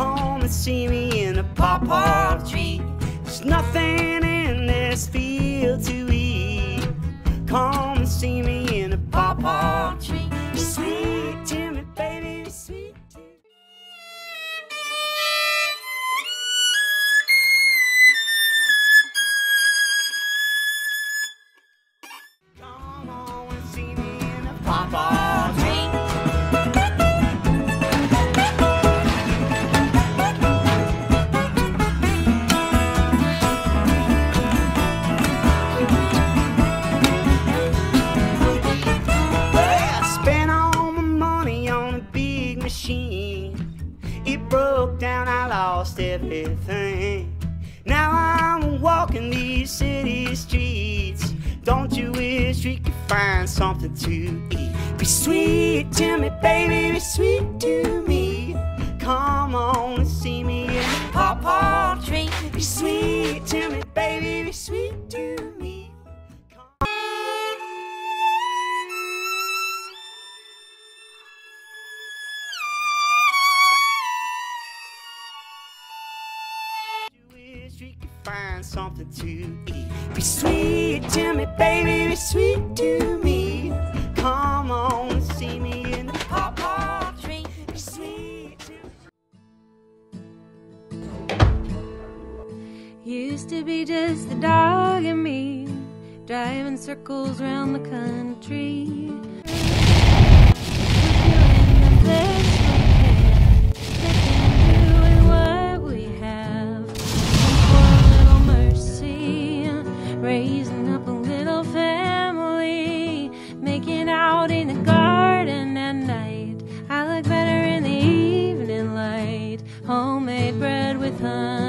and see me in a pawpaw tree. There's nothing in this field to eat. Come and see me broke down, I lost everything. Now I'm walking these city streets. Don't you wish we could find something to eat? Be sweet to me, baby, be sweet to me. Come on and see me in the pawpaw tree. Be sweet find something to eat. Be sweet to me, baby, be sweet to me. Come on see me in the pawpaw tree. Be sweet to me. Used to be just the dog and me, driving circles around the country. time.